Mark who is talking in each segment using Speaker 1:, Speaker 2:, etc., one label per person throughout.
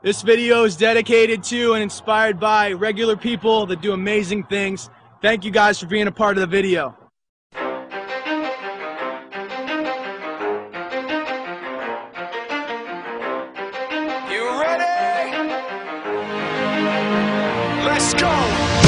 Speaker 1: This video is dedicated to and inspired by regular people that do amazing things. Thank you guys for being a part of the video.
Speaker 2: You ready? Let's go.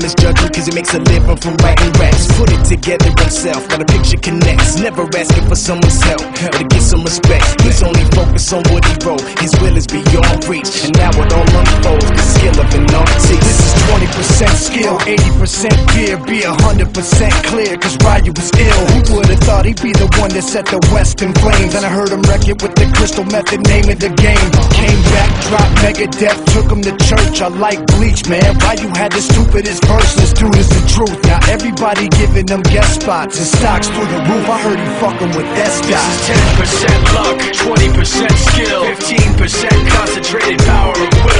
Speaker 3: misjudge him cause he makes a living from writing raps. Put it together himself, got a picture connects, never asking for someone's help or to get some respect. He's only focused on what he wrote, his will is beyond reach, and now it all unfolds. The skill of an artist. This is 20% skill, 80% fear, be 100% clear, cause Ryu was ill. Who would've thought he'd be the one that set the West in flames? And I heard him wreck it with the crystal method, name of the game. Came back, dropped Megadeth, took him to church. I like bleach, man. Why you had the stupidest verse? verses, dude, is the truth. Now everybody giving them guest spots and stocks through the roof. I heard he fucking with that
Speaker 2: This is 10% luck, 20% skill, 15% concentrated power of will,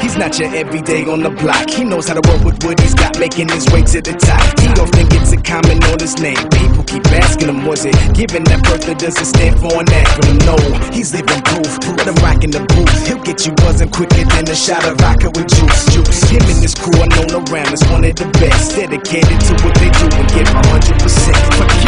Speaker 3: He's not your everyday on the block. He knows how to work with what he's got, making his way to the top. He don't think it's a comment on his name. People keep asking him, was it giving that birth that doesn't stand for an acronym? No, he's living proof. Let him rock in the booth. He'll get you buzzing quicker than a shot of vodka with juice. Juice. Him and his crew are known around as one of the best. Dedicated to what they do and give 100%.
Speaker 2: Forget Mike,